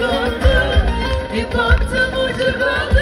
gördüm Bir baktım ucu bende